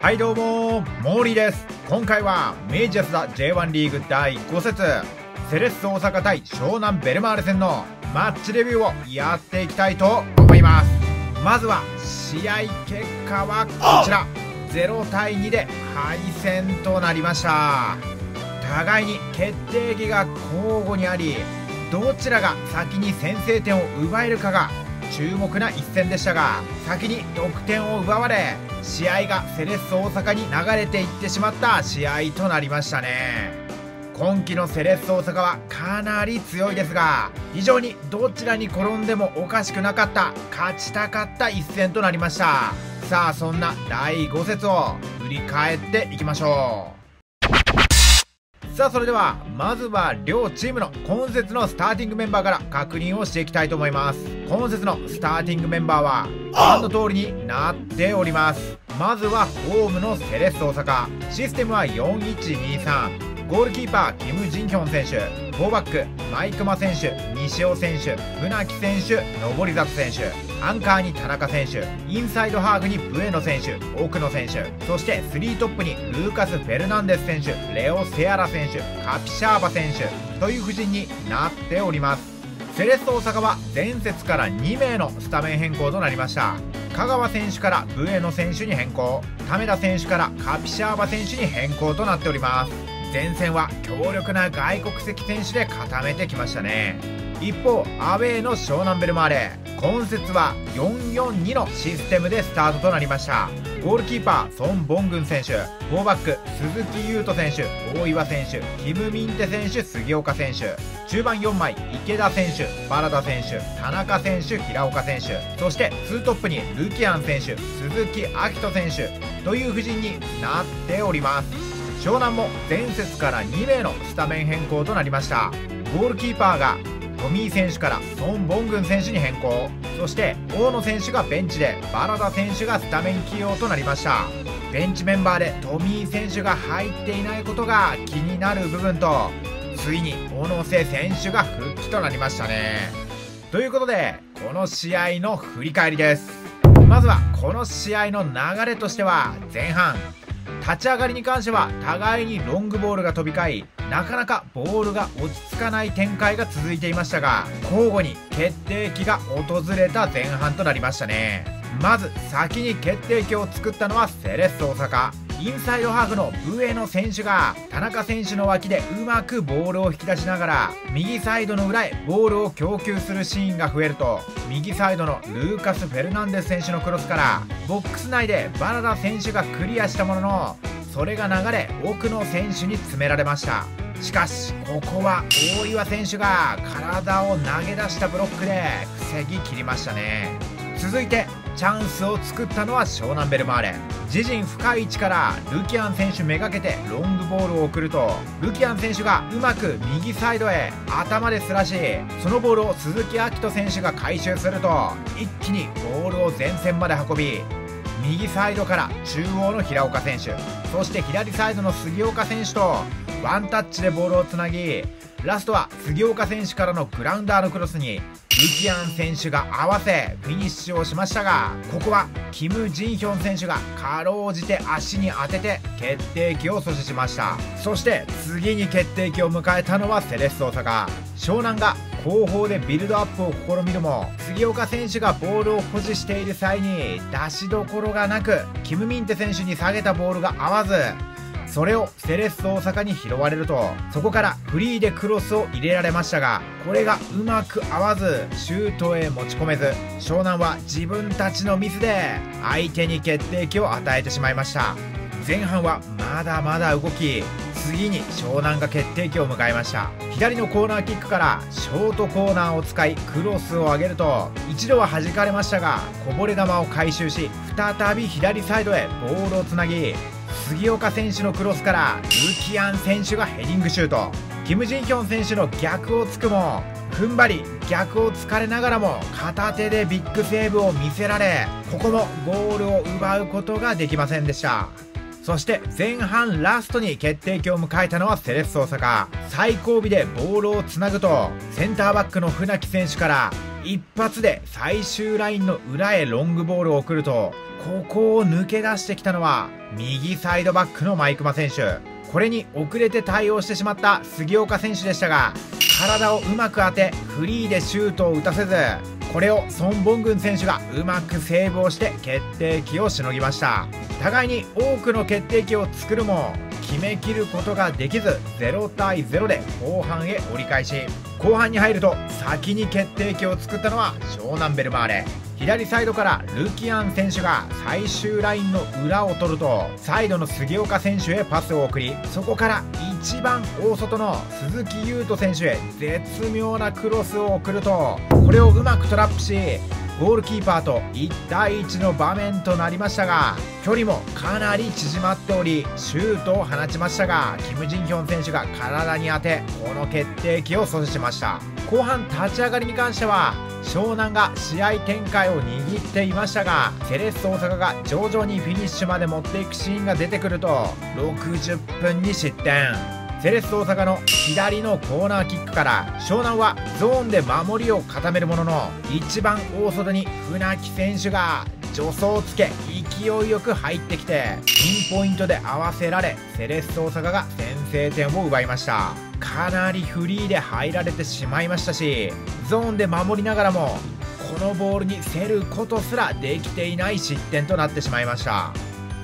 はいどうもモーリーです。今回は明治安田 J1 リーグ第5節セレッソ大阪対湘南ベルマーレ戦のマッチレビューをやっていきたいと思います。まずは試合結果はこちら。0対2で敗戦となりました。互いに決定機が交互にありどちらが先に先制点を奪えるかが注目な一戦でしたが先に得点を奪われ試合がセレッソ大阪に流れていってしまった試合となりましたね。今季のセレッソ大阪はかなり強いですが非常にどちらに転んでもおかしくなかった勝ちたかった一戦となりました。さあそんな第5節を振り返っていきましょう。さあそれではまずは両チームの今節のスターティングメンバーから確認をしていきたいと思います。今節のスターティングメンバーはご覧の通りになっております。まずはホームのセレッソ大阪。システムは4123ゴールキーパーキム・ジンヒョン選手。4バックマイクマ選手西尾選手船木選手登里選手。アンカーに田中選手インサイドハーフにブエノ選手奥野選手そして3トップにルーカス・フェルナンデス選手レオ・セアラ選手カピシャーバ選手という布陣になっております。セレッソ大阪は前節から2名のスタメン変更となりました。香川選手からブエノ選手に変更。為田選手からカピシャーバ選手に変更となっております。前線は強力な外国籍選手で固めてきましたね。一方アウェーの湘南ベルマーレ。今節は442のシステムでスタートとなりました。ゴールキーパーソン・ボングン選手4バック鈴木優斗選手大岩選手キム・ミンテ選手杉岡選手中盤4枚池田選手原田選手田中選手平岡選手そして2トップにルキアン選手鈴木明人選手という布陣になっております。湘南も前節から2名のスタメン変更となりました。ゴールキーパーがトミー選手からソン・ボングン選手に変更。そして大野選手がベンチでバラダ選手がスタメン起用となりました。ベンチメンバーでトミー選手が入っていないことが気になる部分とついに小野瀬選手が復帰となりましたね。ということでこの試合の振り返りです。まずはこの試合の流れとしては前半。立ち上がりに関しては互いにロングボールが飛び交いなかなかボールが落ち着かない展開が続いていましたが交互に決定機が訪れた前半となりましたね。まず先に決定機を作ったのはセレッソ大阪。インサイドハーフのブエノ選手が田中選手の脇でうまくボールを引き出しながら右サイドの裏へボールを供給するシーンが増えると右サイドのルーカス・フェルナンデス選手のクロスからボックス内でバナダ選手がクリアしたもののそれが流れ奥の選手に詰められました。しかしここは大岩選手が体を投げ出したブロックで防ぎ切りましたね。続いてチャンスを作ったのは湘南ベルマーレ。自陣深い位置からルキアン選手めがけてロングボールを送るとルキアン選手がうまく右サイドへ頭ですらしそのボールを鈴木明人選手が回収すると一気にボールを前線まで運び右サイドから中央の平岡選手そして左サイドの杉岡選手とワンタッチでボールをつなぎラストは杉岡選手からのグラウンダーのクロスにルキアン選手が合わせフィニッシュをしましたがここはキム・ジンヒョン選手がかろうじて足に当てて決定機を阻止しました。そして次に決定機を迎えたのはセレッソ大阪湘南が後方でビルドアップを試みるも杉岡選手がボールを保持している際に出しどころがなくキム・ミンテ選手に下げたボールが合わず。それをセレッソ大阪に拾われるとそこからフリーでクロスを入れられましたがこれがうまく合わずシュートへ持ち込めず湘南は自分たちのミスで相手に決定機を与えてしまいました。前半はまだまだ動き次に湘南が決定機を迎えました。左のコーナーキックからショートコーナーを使いクロスを上げると一度は弾かれましたがこぼれ球を回収し再び左サイドへボールをつなぎ杉岡選手のクロスからルキアン選手がヘディングシュート。キム・ジンヒョン選手の逆をつくも踏ん張り逆を突かれながらも片手でビッグセーブを見せられここもゴールを奪うことができませんでした。そして前半ラストに決定機を迎えたのはセレッソ大阪。最後尾でボールをつなぐとセンターバックの船木選手から一発で最終ラインの裏へロングボールを送るとここを抜け出してきたのは右サイドバックのマイクマ選手。これに遅れて対応してしまった杉岡選手でしたが体をうまく当てフリーでシュートを打たせずこれをソン・ボングン選手がうまくセーブをして決定機をしのぎました。互いに多くの決定機を作るも決めきることができず0対0で後半へ折り返し。後半に入ると先に決定機を作ったのは湘南ベルマーレ。左サイドからルキアン選手が最終ラインの裏を取るとサイドの杉岡選手へパスを送りそこから一番大外の鈴木優斗選手へ絶妙なクロスを送るとこれをうまくトラップしゴールキーパーと1対1の場面となりましたが距離もかなり縮まっておりシュートを放ちましたがキム・ジンヒョン選手が体に当てこの決定機を阻止しました。後半立ち上がりに関しては湘南が試合展開を握っていましたがセレッソ大阪が徐々にフィニッシュまで持っていくシーンが出てくると60分に失点。セレッソ大阪の左のコーナーキックから湘南はゾーンで守りを固めるものの一番大外に船木選手が助走をつけ勢いよく入ってきてピンポイントで合わせられセレッソ大阪が先制点を奪いました。かなりフリーで入られてしまいましたしゾーンで守りながらもこのボールに競ることすらできていない失点となってしまいました。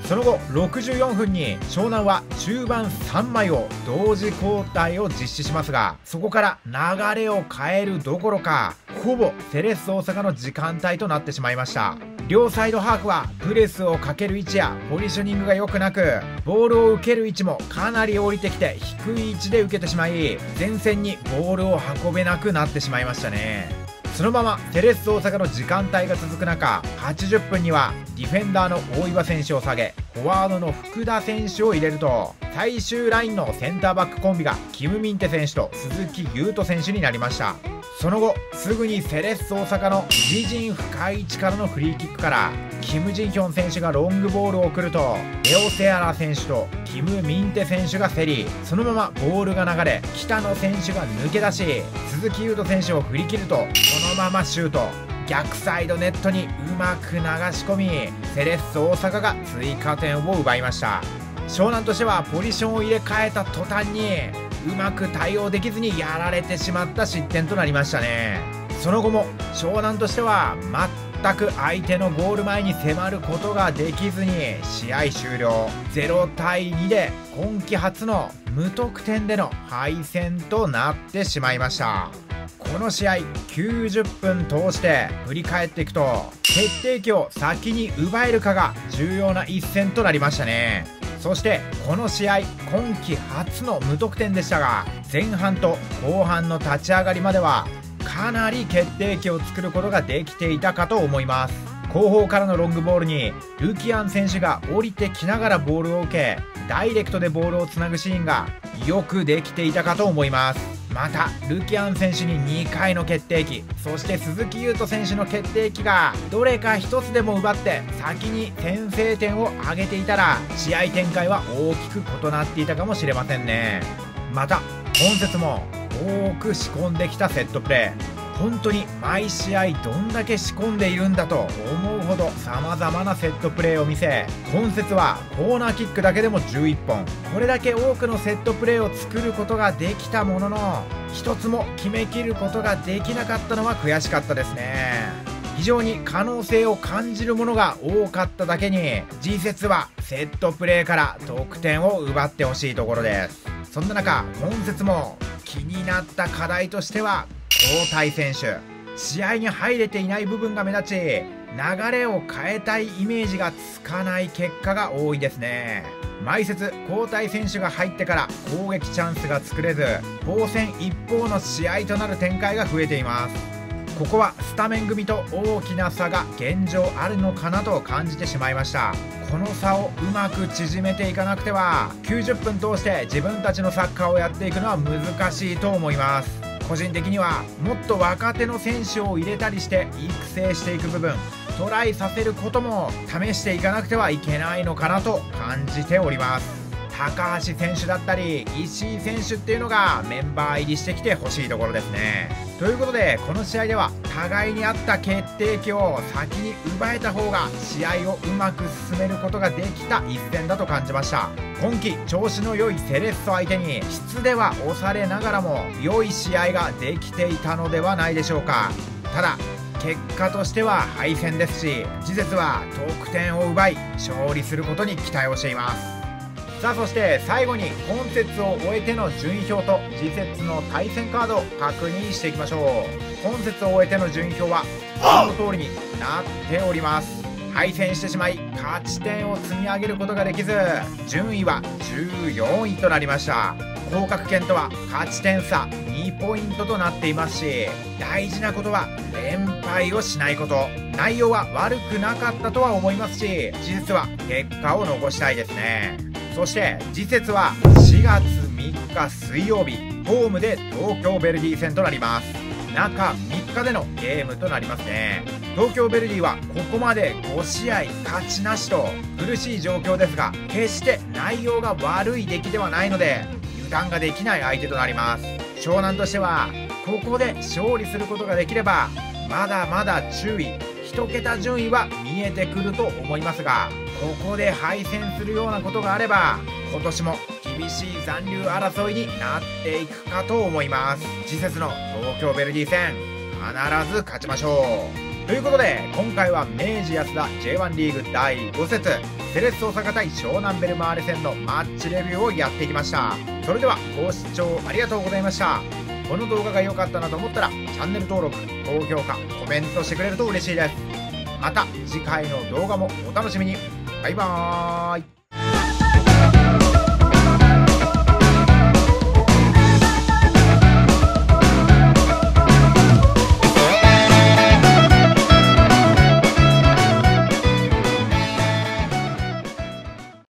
その後64分に湘南は中盤3枚を同時交代を実施しますがそこから流れを変えるどころかほぼセレッソ大阪の時間帯となってしまいました。両サイドハーフはプレスをかける位置やポジショニングが良くなくボールを受ける位置もかなり降りてきて低い位置で受けてしまい前線にボールを運べなくなってしまいましたね。そのままセレス大阪の時間帯が続く中80分にはディフェンダーの大岩選手を下げフォワードの福田選手を入れると最終ラインのセンターバックコンビがキム・ミンテ選手と鈴木優斗選手になりました。その後すぐにセレッソ大阪の自陣深い位置からのフリーキックからキム・ジンヒョン選手がロングボールを送るとレオ・セアラ選手とキム・ミンテ選手が競りそのままボールが流れ北野選手が抜け出し鈴木優斗選手を振り切るとそのままシュート。逆サイドネットにうまく流し込みセレッソ大阪が追加点を奪いました。湘南としてはポジションを入れ替えた途端にうまく対応できずにやられてしまった失点となりましたね。その後も湘南としては全く相手のゴール前に迫ることができずに試合終了。0対2で今季初の無得点での敗戦となってしまいました。この試合90分通して振り返っていくと決定機を先に奪えるかが重要な一戦となりましたね。そしてこの試合今季初の無得点でしたが前半と後半の立ち上がりまではかなり決定機を作ることができていたかと思います。後方からのロングボールにルキアン選手が降りてきながらボールを受けダイレクトでボールをつなぐシーンがよくできていたかと思います。またルキアン選手に2回の決定機そして鈴木優斗選手の決定機がどれか1つでも奪って先に先制点を挙げていたら試合展開は大きく異なっていたかもしれませんね。また今節も多く仕込んできたセットプレー。本当に毎試合どんだけ仕込んでいるんだと思うほど様々なセットプレーを見せ今節はコーナーキックだけでも11本。これだけ多くのセットプレーを作ることができたものの一つも決めきることができなかったのは悔しかったですね。非常に可能性を感じるものが多かっただけに次節はセットプレーから得点を奪ってほしいところです。そんな中今節も気になった課題としては交代選手。試合に入れていない部分が目立ち流れを変えたいイメージがつかない結果が多いですね。毎節交代選手が入ってから攻撃チャンスが作れず防戦一方の試合となる展開が増えています。ここはスタメン組と大きな差が現状あるのかなと感じてしまいました。この差をうまく縮めていかなくては90分通して自分たちのサッカーをやっていくのは難しいと思います。個人的にはもっと若手の選手を入れたりして育成していく部分トライさせることも試していかなくてはいけないのかなと感じております。高橋選手だったり石井選手っていうのがメンバー入りしてきてほしいところですね。ということでこの試合では互いにあった決定機を先に奪えた方が試合をうまく進めることができた一戦だと感じました。今季調子の良いセレッソ相手に質では押されながらも良い試合ができていたのではないでしょうか。ただ結果としては敗戦ですし次節は得点を奪い勝利することに期待をしています。さあそして最後に今節を終えての順位表と次節の対戦カードを確認していきましょう。今節を終えての順位表はこの通りになっております。敗戦してしまい勝ち点を積み上げることができず順位は14位となりました。降格圏とは勝ち点差2ポイントとなっていますし大事なことは連敗をしないこと。内容は悪くなかったとは思いますし事実は結果を残したいですね。そして次節は4月3日水曜日ホームで東京ベルディ戦となります。中3日でのゲームとなりますね。東京ベルディはここまで5試合勝ちなしと苦しい状況ですが決して内容が悪い出来ではないので油断ができない相手となります。湘南としてはここで勝利することができればまだまだ注意1桁順位は見えてくると思いますがここで敗戦するようなことがあれば今年も厳しい残留争いになっていくかと思います。次節の東京ベルディ戦必ず勝ちましょう。ということで今回は明治安田 J1 リーグ第5節セレッソ大阪対湘南ベルマーレ戦のマッチレビューをやってきました。それではご視聴ありがとうございました。この動画が良かったなと思ったらチャンネル登録高評価コメントしてくれると嬉しいです。また次回の動画もお楽しみに。バイバーイ。